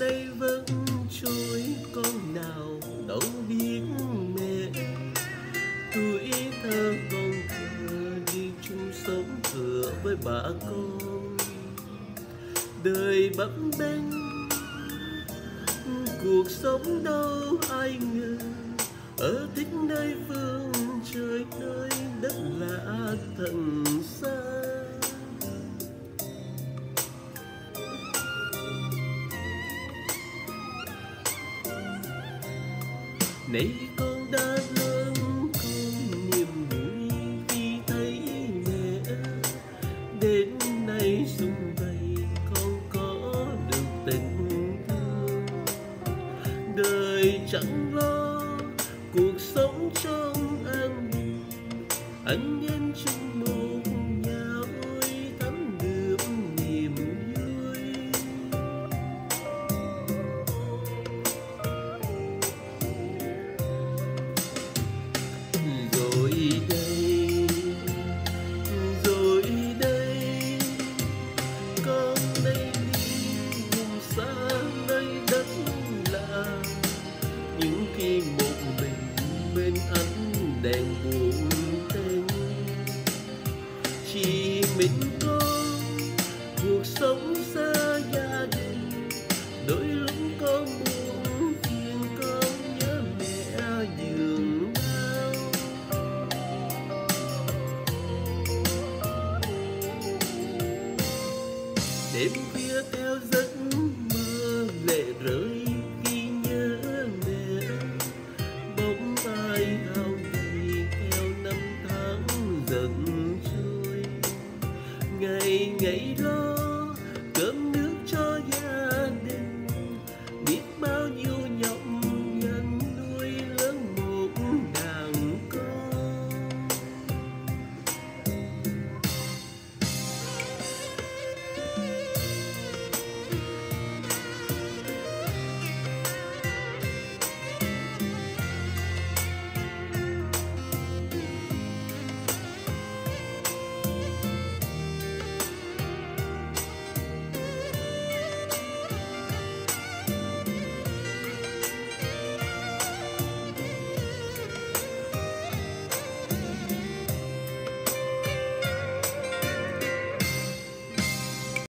đây vẫn trôi con nào đâu biết mẹ. Tuổi thơ con thơ đi chung sống thừa với bà con. Đời bấp bênh, cuộc sống đâu ai ngờ. Ở thích nơi phương trời nơi đất lạ thần xa. Nay con đã lớn con niềm vui khi thấy mẹ. Đến nay xung vầy con có được tình thương. Đời chẳng lo, cuộc sống trong an bình, anh em trên ánh đèn buồn tên chỉ mình con cuộc sống xa gia đình đôi lúc con buồn phiền con nhớ mẹ giường bao đêm khuya ngày ngày đó